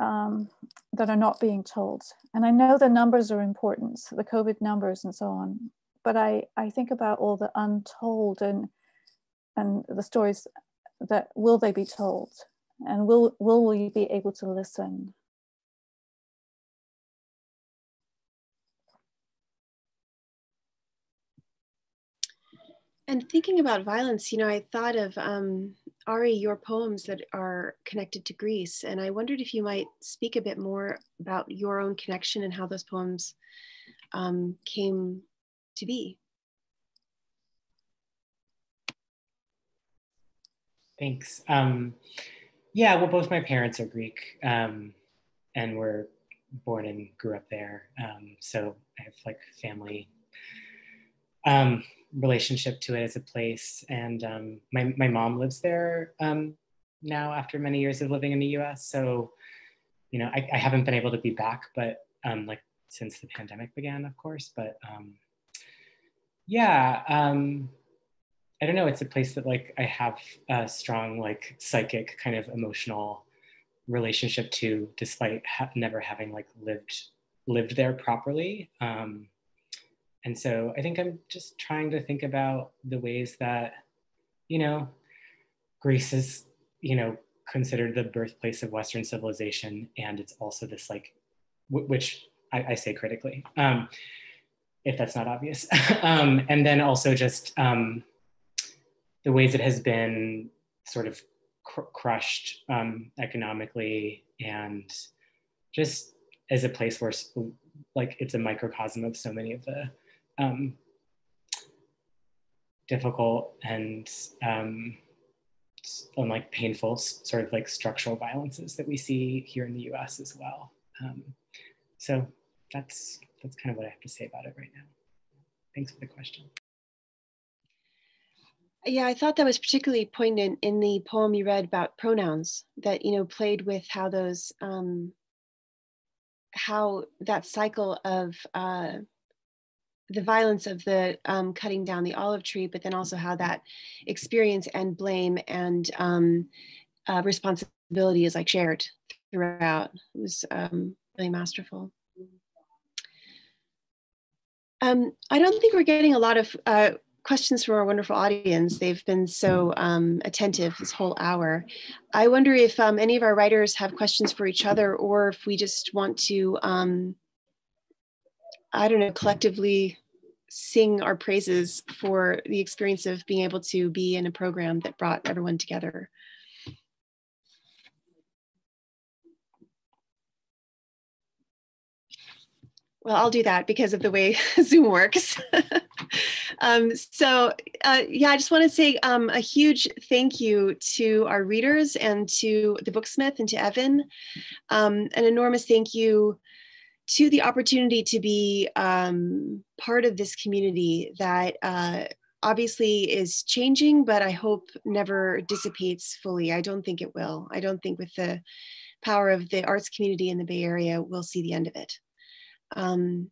um, that are not being told. And I know the numbers are important, the COVID numbers and so on, but I, I think about all the untold and, and the stories that will they be told? And will, will we be able to listen? And thinking about violence, you know, I thought of um, Ari, your poems that are connected to Greece, and I wondered if you might speak a bit more about your own connection and how those poems um, came to be. Thanks. Um, yeah, well, both my parents are Greek um, and were born and grew up there. Um, so I have like family um, relationship to it as a place. And um, my, my mom lives there um, now after many years of living in the US. So, you know, I, I haven't been able to be back, but um, like since the pandemic began, of course. But um, yeah, um, I don't know, it's a place that like I have a strong like psychic kind of emotional relationship to, despite ha- never having like lived lived there properly. Um, and so I think I'm just trying to think about the ways that, you know, Greece is, you know, considered the birthplace of Western civilization, and it's also this like, w- which I, I, say critically, um, if that's not obvious, um, and then also just um, the ways it has been sort of cr- crushed um, economically and just as a place where like it's a microcosm of so many of the um, difficult and um, and like painful sort of like structural violences that we see here in the U.S. as well. Um, so that's that's kind of what I have to say about it right now. Thanks for the question. Yeah, I thought that was particularly poignant in the poem you read about pronouns that you know played with how those um, how that cycle of uh, the violence of the um, cutting down the olive tree, but then also how that experience and blame and um, uh, responsibility is like shared throughout. It was um, really masterful. Um, I don't think we're getting a lot of uh, questions from our wonderful audience. They've been so um, attentive this whole hour. I wonder if um, any of our writers have questions for each other or if we just want to, I don't know, collectively sing our praises for the experience of being able to be in a program that brought everyone together. Well, I'll do that because of the way Zoom works. um, so, uh, yeah, I just want to say um, a huge thank you to our readers and to the Booksmith and to Evan. Um, an enormous thank you to the opportunity to be um, part of this community that uh, obviously is changing, but I hope never dissipates fully. I don't think it will. I don't think with the power of the arts community in the Bay Area, we'll see the end of it. Um,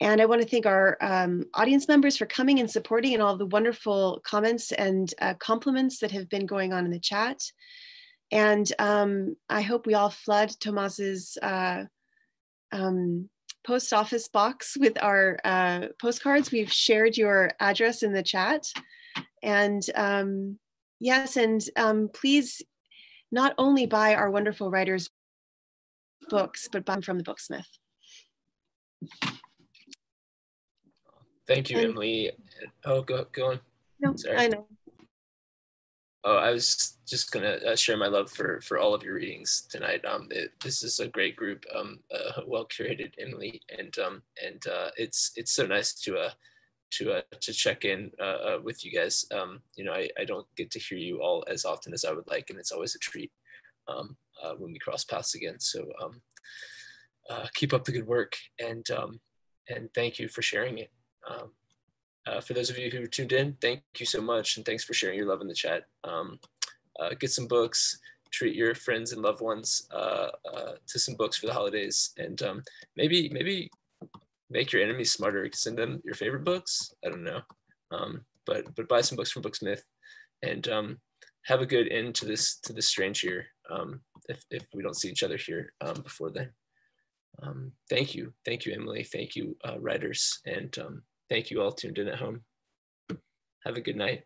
and I want to thank our um, audience members for coming and supporting and all the wonderful comments and uh, compliments that have been going on in the chat. And um, I hope we all flood Tomas's uh, um, post office box with our uh, postcards. We've shared your address in the chat. And um, yes, and um, please not only buy our wonderful writers' books, but buy them from the Booksmith. Thank you, and, Emily. Oh, go, go on. No, Sorry. I know. Oh, I was just gonna uh, share my love for for all of your readings tonight. Um, it, this is a great group, um, uh, well curated, Emily, and um, and uh, it's it's so nice to uh to uh, to check in uh, uh, with you guys. Um, you know, I, I don't get to hear you all as often as I would like, and it's always a treat um, uh, when we cross paths again. So um, uh, keep up the good work, and um, and thank you for sharing it. Um, uh, for those of you who tuned in, thank you so much, and thanks for sharing your love in the chat. Um, uh, get some books, treat your friends and loved ones uh, uh to some books for the holidays, and um, maybe maybe make your enemies smarter. Send them your favorite books. I don't know, um, but but buy some books from Booksmith, and um, have a good end to this to this strange year. Um, if if we don't see each other here um, before then. thank you, thank you, Emily. Thank you, uh, writers, and Thank you all tuned in at home. Have a good night.